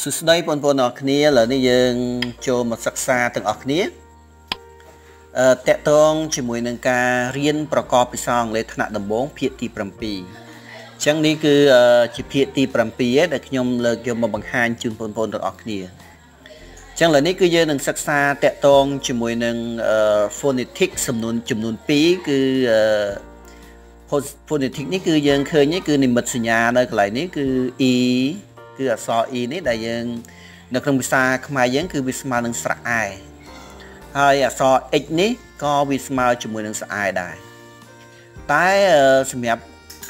សួស្តីបងប្អូនអរគ្នាឥឡូវនេះយើងចូលមកសិក្សាទាំងអស់គ្នាអឺតកតងជាមួយនឹងការរៀនប្រកបភាសាអង់គ្លេសថ្នាក់ដំបូងភាគទី7អញ្ចឹងនេះគឺជាភាគទី7ដែលខ្ញុំលើកយកមកបង្ហាញជូនបងប្អូនទាំងអស់គ្នាអញ្ចឹងឥឡូវនេះគឺយើងនឹងសិក្សាតកតងជាមួយនឹង phonetic សំនួនចំនួន2គឺ phonetic នេះគឺយើងឃើញនេះគឺនិមិត្តសញ្ញានៅកន្លែងនេះគឺ e គឺអក្សរ e នេះដែលយើង នៅក្នុងភាសាខ្មែរយើងគឺវាស្មើនឹងស្រៈអែហើយអក្សរ x នេះក៏វាស្មើជាមួយនឹងស្រៈអែដែរតែសម្រាប់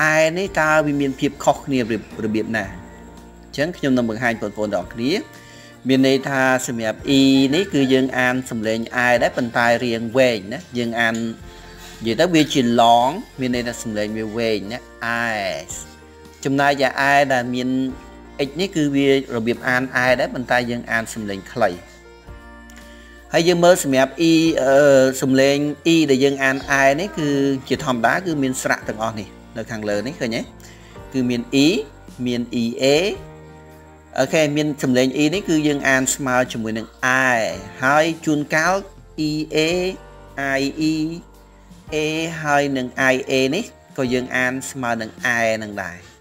អែនេះតើវាមានភាពខុសគ្នារបៀបណាអញ្ចឹងខ្ញុំនឹងបង្ហាញបងប្អូនទាំងអស់គ្នា មានន័យថាសម្រាប់ e នេះគឺយើងអានសំឡេង i ដែរប៉ុន្តែរៀងវែងណាយើងអាននិយាយទៅវាជា long មានន័យថាសំឡេងវាវែងណា i ចំណែកឯ i ដែលមាន x នេះគឺវារបៀបអាន i ដែរប៉ុន្តែយើងអានសំឡេងខ្លីហើយយើងមើលសម្រាប់ e សំឡេង e ដែលយើងអាន i នេះគឺជាធម្មតាគឺមានស្រៈទាំងអស់នេះនៅខាងលើនេះឃើញទេគឺមាន e មាន ea អូខេមានសំឡេង e នេះគឺយើងអានស្មើជាមួយនឹង i ហើយជួនកាល ea ie a ហើយនឹង ia នេះក៏យើងអានស្មើនឹង i នឹងដែរ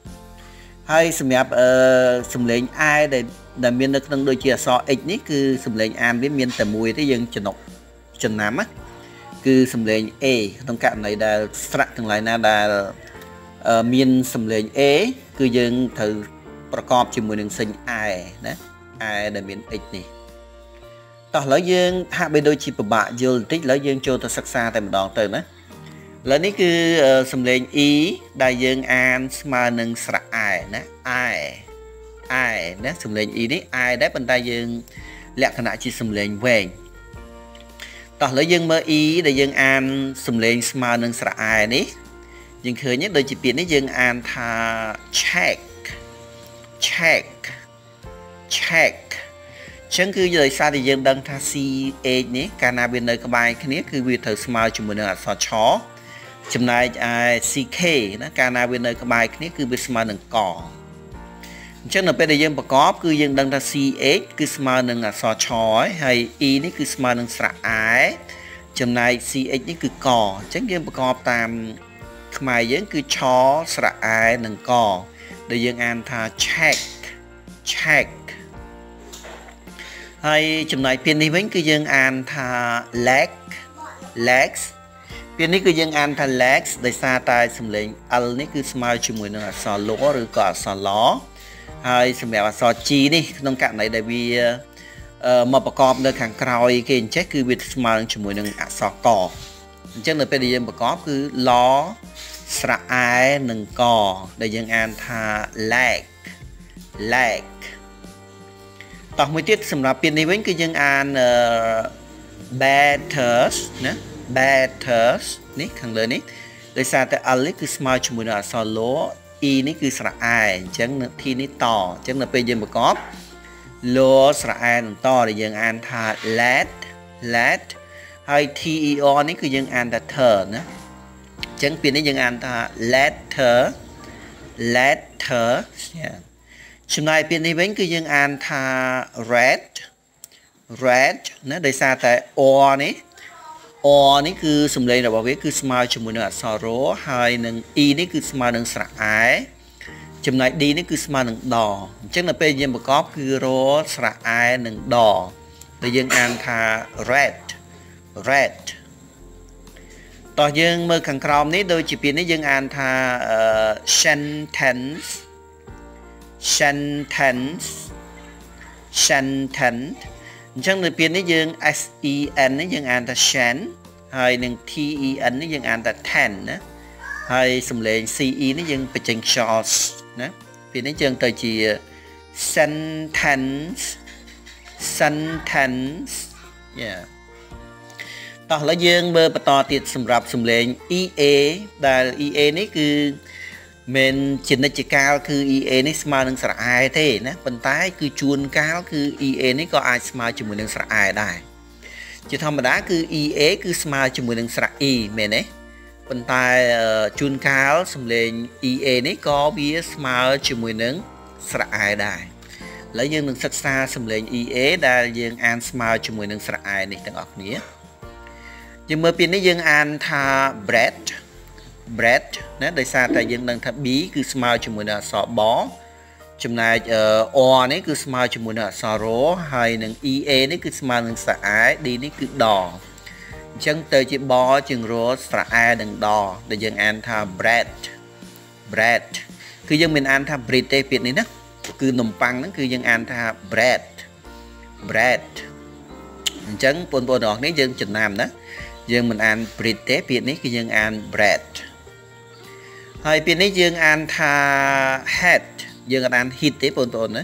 ហើយសម្រាប់អឺសំឡេង i ដែលដែលមាននៅក្នុងដូចជាអក្សរ x នេះគឺសំឡេងអានវាមានតែមួយទេយើងចំណុកចំណាំណាគឺសំឡេង a ក្នុងករណីដែលស្រៈទាំងឡាយណាដែលមានសំឡេង a គឺយើងត្រូវប្រកបជាមួយនឹងសេញ i ណា i ដែលមាន x នេះតោះឥឡូវយើងហាក់បីដូចជាពិបាកយល់បន្តិចឥឡូវយើងចូលទៅសិក្សាតែម្ដងទៅណា ឥឡូវនេះគឺសំឡេង e ដែលយើងអានស្មើនឹងស្រៈ i ណា i i ណាសំឡេង e នេះ i ដែរប៉ុន្តែយើងលក្ខណៈជាសំឡេងវែងតោះឥឡូវយើងមើល e ដែលយើងអានសំឡេងស្មើនឹងស្រៈ i នេះយើងឃើញដូចជាពាក្យនេះយើងអានថា check check check ចឹងគឺដោយសារតែយើងដឹងថា CH នេះកាលណាវានៅក្បែរគ្នាគឺវាត្រូវស្មើជាមួយនឹងអក្សរឆ ចំណែកឯ CK ណាកាលណាវានៅក្បែរគ្នាគឺវាស្មើនឹងកអញ្ចឹងនៅពេលដែលយើងប្រកបគឺយើងដឹងថា CH គឺស្មើនឹងអក្សរឆហើយហើយ E នេះគឺស្មើនឹងស្រៈ I ចំណែក CH នេះគឺកអញ្ចឹងយើងប្រកបតាមខ្មែរយើងគឺឆស្រៈ I និងកដែលយើងអានថា check check ហើយចំណែកពាក្យនេះវិញគឺយើងអានថា leg legs ពាក្យនេះគឺយើងអានថា legs ដោយសារតែសំឡេង l នេះគឺស្មើជាមួយនឹងអក្សរ l ឬក៏អក្សរ l ហើយសម្រាប់អក្សរ g នេះក្នុងករណីដែលវាមកប្រកបនៅខាងក្រោយគេអញ្ចេះគឺវាស្មើជាមួយនឹងអក្សរកអញ្ចឹងនៅពេលដែលយើងប្រកបគឺ l ស្រៈ i និងកដែលយើងអានថា leg leg តោះមួយទៀតសម្រាប់ពាក្យនេះវិញគឺយើងអាន betters ណា betters នេះខាងលើនេះដោយសារតែ l នេះគឺស្មើជាមួយនឹងអក្សរ l e នេះគឺស្រៈ i អញ្ចឹង t នេះតអញ្ចឹងនៅពេលយើងប្រកប l ស្រៈ i នឹងតដែលយើងអានថា let let ហើយ ter នេះគឺយើងអានថា ter ណាអញ្ចឹងពាក្យនេះយើងអានថា letter letter ចំណែកពាក្យនេះវិញគឺយើងអានថា red red ណាដោយសារតែ or នេះ or នេះគឺសំឡេងរបស់វាគឺស្មើជាមួយនឹងអក្សររហើយនឹង e នេះគឺស្មើនឹងស្រៈ i ចំណែក d នេះគឺស្មើនឹងដអញ្ចឹងនៅពេលយើងប្រកបគឺរស្រៈ i និងដដែលយើងអានថា red red តោះយើងមើលខាងក្រោមនេះដូចជាពាក្យនេះយើងអានថា sentence sentence sentence អញ្ចឹងនៅពាក្យនេះយើង S E N នេះយើងអានថា shen ហើយនឹង T E N នេះយើងអានថា ten ណាហើយសំឡេង C E នេះយើងបញ្ចេញខ្យល់ណាពាក្យនេះយើងទៅជា sentence sentence yeah តោះឥឡូវយើងមើលបន្តទៀតសម្រាប់សំឡេង EA ដែល EA នេះគឺ មិនជានិច្ចកាលគឺ EA នេះស្មើនឹងស្រអែទេណាប៉ុន្តែ គឺជួនកាលគឺ EA នេះក៏អាចស្មើជាមួយនឹងស្រអែដែរជាធម្មតាគឺ EA គឺស្មើជាមួយនឹងស្រៈ E មែនទេប៉ុន្តែជួនកាលសំឡេង EA នេះក៏វាស្មើជាមួយនឹងស្រៈ E ដែរឥឡូវយើងនឹងសិក្សាសំឡេង EA ដែលយើងអានស្មើជាមួយនឹងស្រៈអែនេះទាំងអស់គ្នាយើងមើលពីនេះយើងអានថា bread bread ណាដោយសារតែយើងដឹងថា B គឺស្មើជាមួយនឹងអក្សរបចំណែក R នេះគឺស្មើជាមួយនឹងអក្សររហើយនឹង EA នេះគឺស្មើនឹងស្រៈអែ D នេះគឺដអញ្ចឹងទៅជាបជាងរស្រៈអែនឹងដដែលយើងអានថា bread bread គឺយើងមិនអានថា bread ទេពាក្យនេះណាគឺនំប៉័ងហ្នឹងគឺយើងអានថា bread bread អញ្ចឹងបងប្អូនទាំងអស់គ្នាយើងចំណាំណាយើងមិនអាន bread ទេពាក្យនេះគឺយើងអាន bread ហើយពាក្យនេះយើងអានថា head យើងអាន hit ទេបងប្អូនណា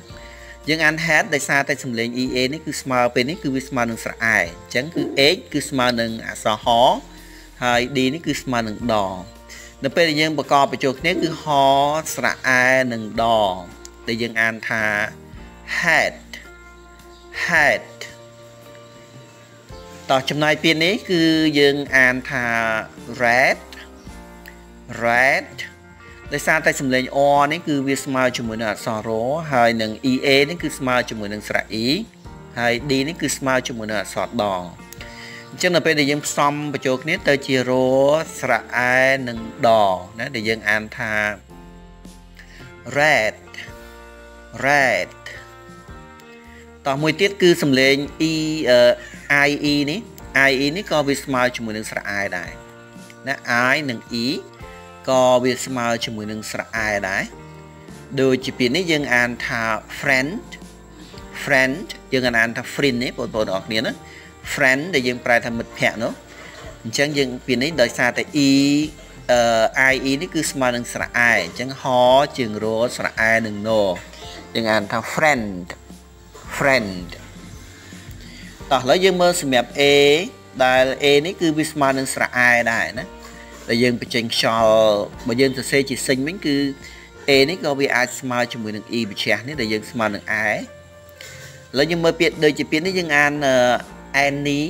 យើងអាន head ដោយសារតែសំឡេង EA នេះគឺស្មើពេលនេះគឺវាស្មើនឹងស្រអែអញ្ចឹងគឺ H គឺស្មើនឹងអក្សរហហើយ D នេះគឺស្មើនឹងដនៅពេលដែលយើងប្រកបបញ្ចូលគ្នាគឺហស្រៈអែនិងដដែលយើងអានថា head head តោះចំណាយពាក្យនេះគឺយើងអានថា red red ដោយសារតែសំឡេង r នេះគឺវាស្មើជាមួយនឹងអក្សររហើយនឹង ea នេះគឺស្មើជាមួយនឹងស្រៈ e ហើយ d នេះគឺស្មើជាមួយនឹងអក្សរដងអញ្ចឹងនៅពេលដែលយើងផ្សំបញ្ចូលគ្នាទៅជារស្រៈអែនិងដណាដែលយើងអានថា red red តោះមួយទៀតគឺសំឡេង e ie នេះ ie នេះក៏វាស្មើជាមួយនឹងស្រៈអែដែរណា i និង e ក៏វាស្មើជាមួយនឹងស្រៈអែដែរដូចជាពាក្យនេះយើងអានថា friend friend យើងអានថា friend នេះបងប្អូនអរគ្នាណា friend ដែលយើងប្រែថាមិត្តភ័ក្តិនោះអញ្ចឹងយើងពាក្យនេះដោយសារតែ e អឺ ie នេះគឺស្មើនឹងស្រៈអែអញ្ចឹងហជាងរស្រៈអែនឹង no យើងអានថា friend friend តោះឥឡូវយើងមើលសម្រាប់ A ដែល A នេះគឺវាស្មើនឹងស្រៈអែដែរណា ដែលយើងបញ្ចេញខ្យល់បើយើងសរសេរជាសិញវិញគឺ A នេះក៏វាអាចស្មើជាមួយនឹង E បញ្ឆេះនេះដែលយើងស្មើនឹង E ឥឡូវយើងមើលពាក្យដូចជាពាក្យនេះយើងអាន Annie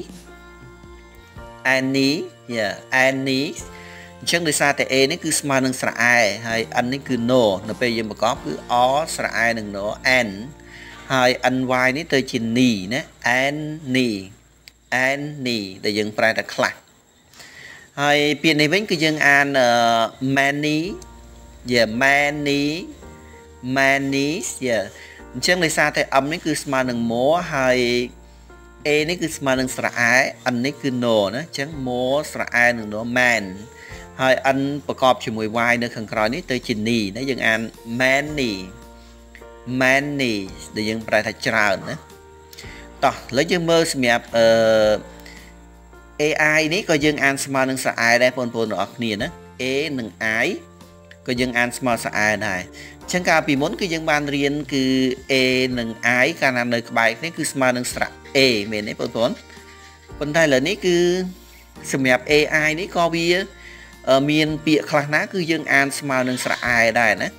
Annie yeah Annie អញ្ចឹងដោយសារតែ A នេះគឺស្មើនឹងស្រៈអែហើយ N នេះគឺ no នៅពេលយើងប្រកបគឺ O ស្រៈអែនឹង no N ហើយ ny នេះទៅជា ni ណា N ni N ni ដែលយើងប្រែតែខ្លះ ហើយពាក្យនេះវិញគឺយើងអាន many yeah many many yeah អញ្ចឹងដោយសារតែ m នេះគឺស្មើនឹង more ហើយ a នេះគឺស្មើនឹងស្រៈអែ n នេះគឺ no ណាអញ្ចឹង more ស្រៈអែនឹង no man ហើយ n ប្រកបជាមួយ y នៅខាងក្រោយនេះទៅជា ni ណាយើងអាន many many ដែលយើងប្រែថាច្រើនណាតោះឥឡូវយើងមើលសម្រាប់អឺ AI នេះក៏យើងអានស្មើនឹងស្រអែដែរបងប្អូនទាំងអស់គ្នាណា A និង I ក៏យើងអានស្មើស្រអែដែរអញ្ចឹងកាលពីមុនគឺយើងបានរៀនគឺ A និង I កាលណានៅក្បែរគ្នាគឺស្មើនឹងស្រៈ A មែនទេបងប្អូនប៉ុន្តែឥឡូវនេះគឺសម្រាប់ AI នេះក៏វាមានពាក្យខ្លះណាគឺយើងអានស្មើនឹងស្រៈ I ដែរណាឥ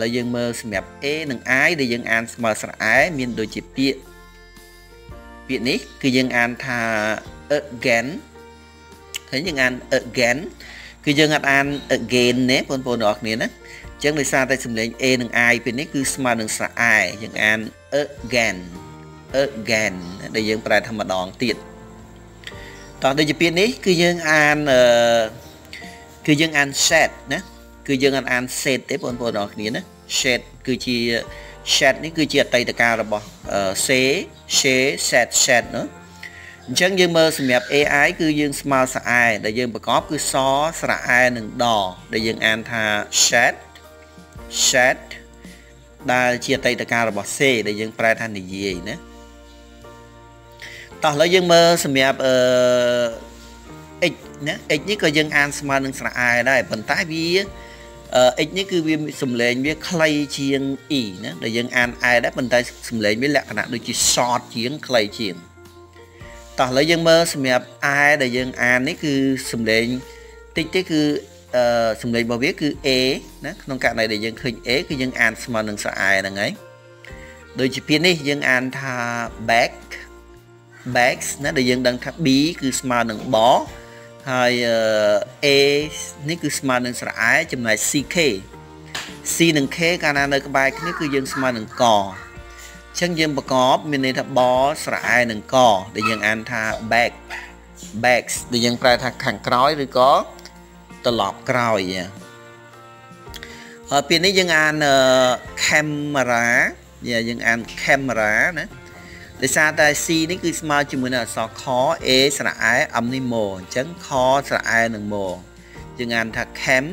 ឡូវយើងមើលសម្រាប់ A និង I ដែលយើងអានស្មើស្រៈ I មានដូចជាពាក្យពាក្យនេះគឺយើងអានថា again ឃើញយើងអាន again គឺយើងអត់អាន again ទេបងប្អូនទាំងអស់គ្នាណាអញ្ចឹងដោយសារតែសំឡេង a និង i ពេលនេះគឺស្មើនឹងស្រៈ i យើងអាន again again ដែលយើងប្រែថាម្ដងទៀតតោះដូចជាពាក្យនេះគឺយើងអានគឺយើងអាន set ណាគឺយើងអត់អាន set ទេបងប្អូនទាំងអស់គ្នាណា set គឺជា set នេះគឺជាអតីតកាលរបស់ say she set set ណា អញ្ចឹងយើងមើលសម្រាប់ AI គឺយើងស្មើស្រអែដែលយើងប្រកបគឺសស្រអែនិងដដែលយើងអានថា shed shed ដែលជាអតីតកាលរបស់ C ដែលយើងប្រែថានិយាយណាតោះឥឡូវយើងមើលសម្រាប់អឺ x ណា x នេះក៏យើងអានស្មើនឹងស្រអែដែរប៉ុន្តែវាអឺ x នេះគឺវាសំឡេងវាខ្លីជាង e ណាដែលយើងអាន e ដែរប៉ុន្តែសំឡេងវាលក្ខណៈដូចជា short ជាងខ្លីជាង តោះឥឡូវយើងមើលសម្រាប់ a ដែលយើងអាននេះគឺសំឡេងតិចទេគឺអឺសំឡេងរបស់វាគឺ a ណាក្នុងករណីដែលយើងឃើញ a គឺយើងអានស្មើនឹងស្រអែហ្នឹងហើយដូចជាពាក្យនេះយើងអានថា back bags ណាដែលយើងដឹងថា b គឺស្មើនឹងបហើយ a នេះគឺស្មើនឹងស្រអែចំណែក ck c និង k កាលណានៅក្បែរគ្នាគឺយើងស្មើនឹងក ចឹងយើងប្រកបមានន័យថាបស្រអែនឹងកដែលយើងអានថា back backs ដែលយើងប្រែថាខាងក្រោយឬក៏ត្រឡប់ក្រោយហើយពេលនេះយើងអាន camera យើងអាន camera ណាដោយសារតែ C នេះគឺស្មើជាមួយនឹងអក្សរខ A ស្រអែ M នេះមកអញ្ចឹងខស្រអែនឹងមកយើងអានថា cam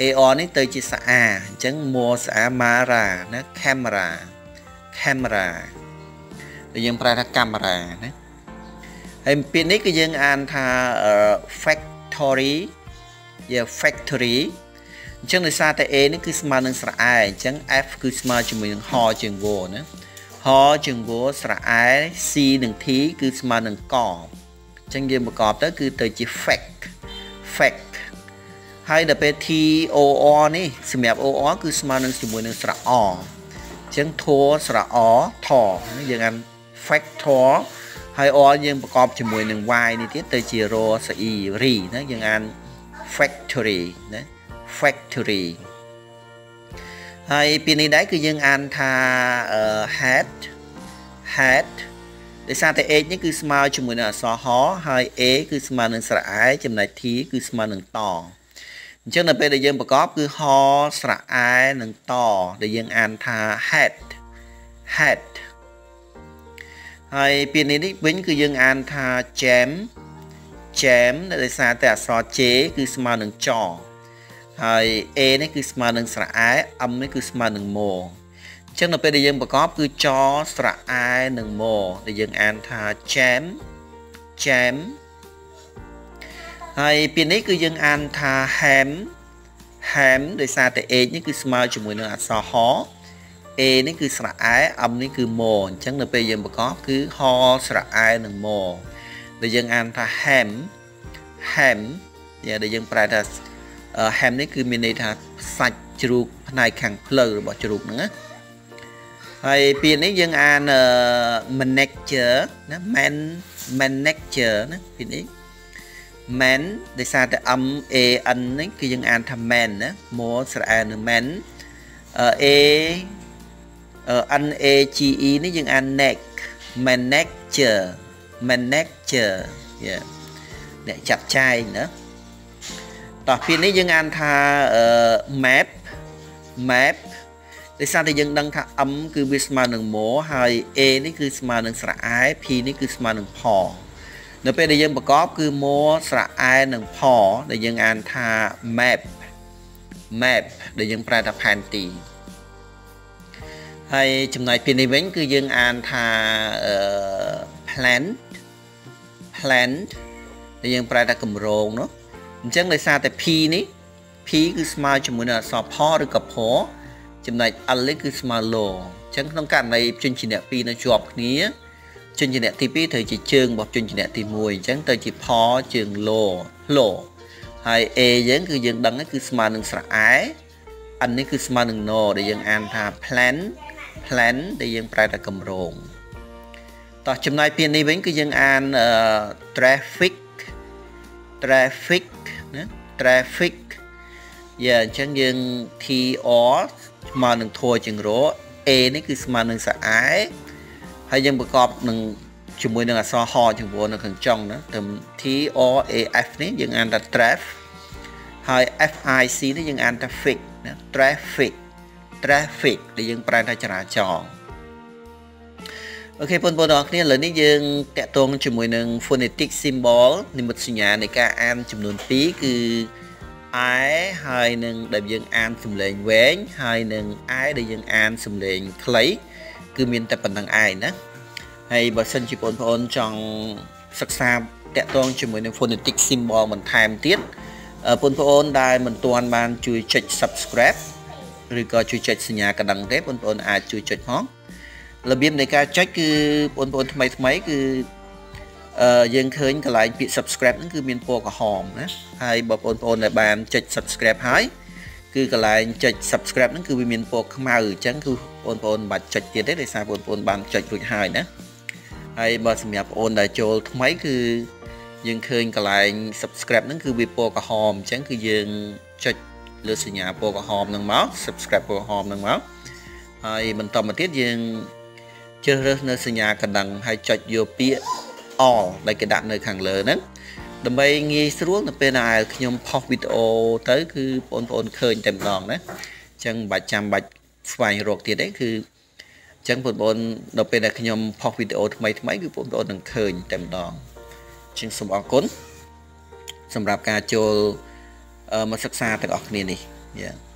AR នេះទៅជាស្អាអញ្ចឹងមកស្អា Mara ណា camera camera ដែលយើងប្រើថាកាមេរ៉ាណាហើយពាក្យនេះគឺយើងអានថា factory ជា factory អញ្ចឹងដោយសារតែ A នេះគឺស្មើនឹងស្រអែអញ្ចឹង F គឺស្មើជាមួយនឹងហជាង w ណាហជាង w ស្រអែ C និង T គឺស្មើនឹងកអញ្ចឹងយើងប្រកបទៅគឺទៅជា fact fact ហើយដល់ពេល TOR នេះសម្រាប់ OR គឺស្មើនឹងជាមួយនឹងស្រៈអអញ្ចឹងធัวស្រៈអថយើងអាន factor ហើយ or យើងប្រកបជាមួយនឹង y នេះទៀតទៅជា ro សអ៊ី ri ណាយើងអាន factory ណា factory ហើយពីនេះដែរគឺយើងអានថា had had ដោយសារតែ h នេះគឺស្មើជាមួយនឹងអក្សរហហើយ a គឺស្មើនឹងស្រៈ i ចំណែក t គឺស្មើនឹងត អញ្ចឹងនៅពេលដែលយើងប្រកបគឺហស្រៈ i និងតដែលយើងអានថា had had ហើយពាក្យនេះវិញគឺយើងអានថា jam jam ដោយសារតែអក្សរ J គឺស្មើនឹងចហើយ A នេះគឺស្មើនឹងស្រៈអែ M នេះគឺស្មើនឹងមអញ្ចឹងនៅពេលដែលយើងប្រកបគឺចស្រៈអែនិងមដែលយើងអានថា jam jam ហើយពាក្យនេះគឺយើងអានថា ham ham ដោយសារតែ h នេះគឺស្មើជាមួយនឹងអក្សរហ A នេះគឺស្រៈអែ M នេះគឺមអញ្ចឹងនៅពេលយើងប្រកបគឺហស្រៈអែនិងមដែលយើងអានថា ham ham ដែលយើងប្រែថា ham នេះគឺមានន័យថាសាច់ជ្រូកផ្នែកខាងភ្លៅរបស់ជ្រូកហ្នឹងណាហើយពាក្យនេះយើងអាន manager ណា man manager ណាពាក្យនេះ man ដោយសារតែ m a n នេះគឺយើងអានថា man ណាមកស្រែនឹង man a n a g e នេះយើងអាន neck manager manager យ៉ាអ្នកចាត់ចែងណាតោះពាក្យនេះយើងអានថា map map ដោយសារតែយើងដឹងថា m គឺវាស្មើនឹង mo ហើយ a នេះគឺស្មើនឹងស្រៈ i p នេះគឺស្មើនឹងផ នៅពេលដែលយើងប្រកបគឺ mo ស្រៈ i និងផដែលយើងអានថា map map ដែលយើងប្រែថាផែនទីហើយចំណែកពាក្យនេះវិញគឺយើងអានថា plan plan ដែលយើងប្រែថាគម្រោងនោះអញ្ចឹងដោយសារតែ P នេះ P គឺស្មើជាមួយនឹងអក្សរផឬក៏ផចំណែក L នេះគឺស្មើលោអញ្ចឹងក្នុងករណីជញ្ជាក់2នៅជាប់គ្នា ជញ្ជាក់ទី2ត្រូវជាជើងរបស់ជញ្ជាក់ទី1អញ្ចឹងទៅជាផជើងលោលោហើយ A យើងគឺយើងដឹងគឺស្មើនឹងស្រៈអែ N នេះគឺស្មើនឹង no ដែលយើងអានថា plan plan ដែលយើងប្រែថាគម្រោងតោះចំណែកពាក្យនេះវិញគឺយើងអាន traffic traffic ណា traffic យ៉ាអញ្ចឹងយើង TR ស្មើនឹងធัวជាងរ A នេះគឺស្មើនឹងសាអែ ហើយយើងប្រកបនឹងជាមួយនឹងអក្សរហជាងវនៅខាងចុងណាទៅ T R A F នេះយើងអានថា traf ហើយ F I C នេះយើងអានថា fix ណា traffic traffic ដែលយើងប្រែថាចរាចរណ៍អូខេបងប្អូនទាំងអស់គ្នាឥឡូវនេះយើងតាក់ទងជាមួយនឹង phonetic symbol និមិត្តសញ្ញានៃការអានចំនួន2គឺ i ហើយនឹងដែលយើងអានសំឡេងវែងហើយនឹង i ដែលយើងអានសំឡេងខ្លី គឺមានតែប៉ុណ្្នឹងឯងណាហើយបើសិនជាបងប្អូនចង់សិក្សាតាក់ទងជាមួយនឹង phonetic symbol បន្ថែមទៀតបងប្អូនដែលមិនទាន់បានជួយចុច subscribe ឬក៏ជួយចុចសញ្ញាកណ្ដឹងទេបងប្អូនអាចជួយចុចផងរបៀបនៃការចុចគឺបងប្អូនថ្មីថ្មីគឺអឺយើងឃើញកន្លែងពាក្យ subscribe ហ្នឹងគឺមានពណ៌ក្រហមណាហើយបើបងប្អូនដែលបានចុច subscribe ហើយ គឺកន្លែងចុច subscribe ហ្នឹងគឺវាមានពណ៌ខ្មៅអញ្ចឹងគឺបងប្អូនមិនបាច់ចុចទៀតទេដោយសារបងប្អូនបានចុចរួចហើយណាហើយបើសម្រាប់បងប្អូនដែលចូលថ្មីគឺយើងឃើញកន្លែង subscribe ហ្នឹងគឺវាពណ៌ក្រហមអញ្ចឹងគឺយើងចុចលើសញ្ញាពណ៌ក្រហមហ្នឹងមក subscribe ពណ៌ក្រហមហ្នឹងមកហើយបន្តមកទៀតយើងជ្រើសរើសនៅសញ្ញាកណ្ដឹងហើយចុចយកពាក្យ all ដែលគេដាក់នៅខាងលើហ្នឹង ដើម្បីងាយស្រួលនៅពេលដែលខ្ញុំផុសវីដេអូទៅ គឺបងប្អូនឃើញតែម្ដងណាអញ្ចឹងមិនបាច់ចាំបាច់ស្វែងរកទៀតទេគឺអញ្ចឹងបងប្អូនដល់ពេលដែលខ្ញុំផុសវីដេអូថ្មីថ្មីគឺបងប្អូននឹងឃើញតែម្ដងអញ្ចឹងសូមអរគុណសម្រាប់ការចូលមកសិក្សាទាំងអស់គ្នានេះយ៉ា